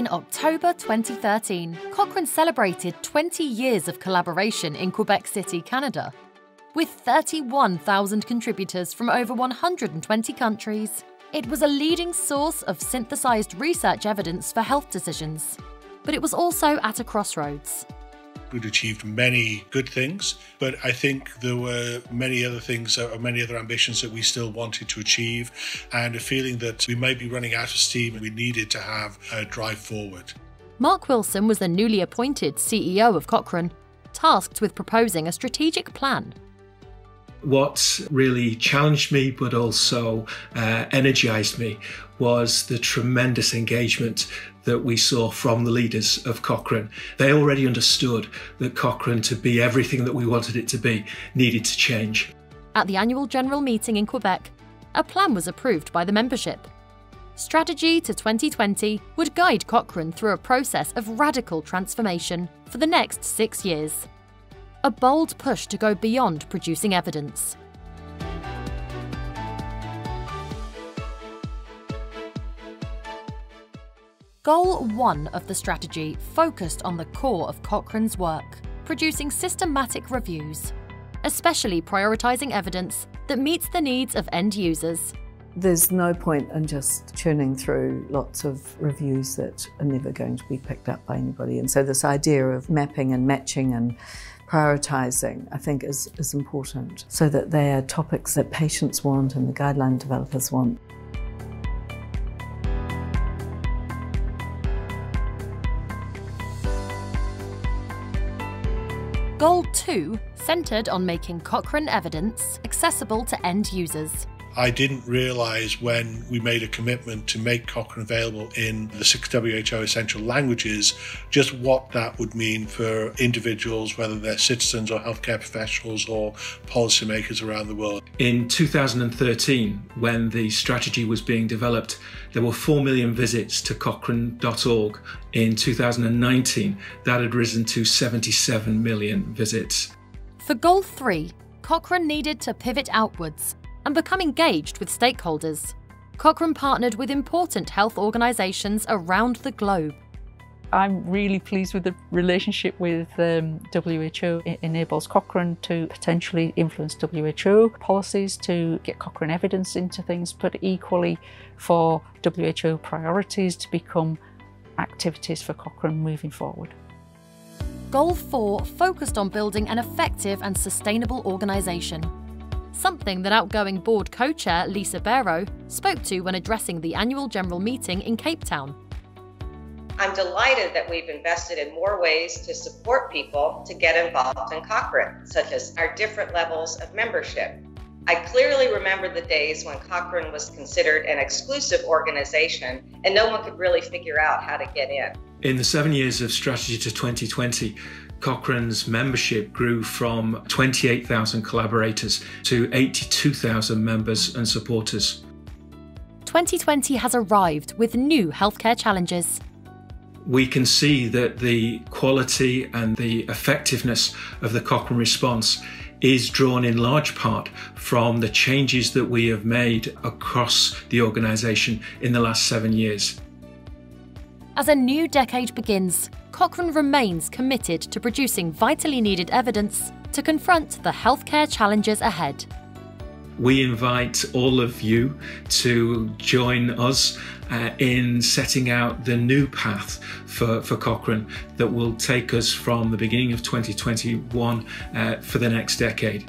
In October 2013, Cochrane celebrated 20 years of collaboration in Quebec City, Canada. With 31,000 contributors from over 120 countries, it was a leading source of synthesized research evidence for health decisions. But it was also at a crossroads. We'd achieved many good things, but I think there were many other things or many other ambitions that we still wanted to achieve, and a feeling that we might be running out of steam and we needed to have a drive forward. Mark Wilson was the newly appointed CEO of Cochrane, tasked with proposing a strategic plan what really challenged me but also uh, energized me was the tremendous engagement that we saw from the leaders of Cochrane. They already understood that Cochrane, to be everything that we wanted it to be, needed to change. At the annual general meeting in Quebec, a plan was approved by the membership. Strategy to 2020 would guide Cochrane through a process of radical transformation for the next six years a bold push to go beyond producing evidence. Goal 1 of the strategy focused on the core of Cochrane's work, producing systematic reviews, especially prioritising evidence that meets the needs of end users. There's no point in just churning through lots of reviews that are never going to be picked up by anybody. And so this idea of mapping and matching and prioritising, I think, is, is important so that they are topics that patients want and the guideline developers want. Goal 2 centred on making Cochrane evidence accessible to end users. I didn't realise when we made a commitment to make Cochrane available in the six WHO essential languages just what that would mean for individuals, whether they're citizens or healthcare professionals or policymakers around the world. In 2013, when the strategy was being developed, there were 4 million visits to Cochrane.org. In 2019, that had risen to 77 million visits. For Goal 3, Cochrane needed to pivot outwards and become engaged with stakeholders. Cochrane partnered with important health organisations around the globe. I'm really pleased with the relationship with um, WHO. It enables Cochrane to potentially influence WHO policies to get Cochrane evidence into things, but equally for WHO priorities to become activities for Cochrane moving forward. Goal 4 focused on building an effective and sustainable organisation something that outgoing board co chair Lisa Bero spoke to when addressing the annual general meeting in Cape Town. I'm delighted that we've invested in more ways to support people to get involved in Cochrane, such as our different levels of membership. I clearly remember the days when Cochrane was considered an exclusive organization and no one could really figure out how to get in. In the seven years of strategy to 2020, Cochrane's membership grew from 28,000 collaborators to 82,000 members and supporters. 2020 has arrived with new healthcare challenges. We can see that the quality and the effectiveness of the Cochrane response is drawn in large part from the changes that we have made across the organisation in the last seven years. As a new decade begins, Cochrane remains committed to producing vitally needed evidence to confront the healthcare challenges ahead. We invite all of you to join us uh, in setting out the new path for, for Cochrane that will take us from the beginning of 2021 uh, for the next decade.